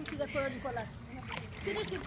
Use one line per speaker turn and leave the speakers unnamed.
aqui da cor do colar. Tira aqui,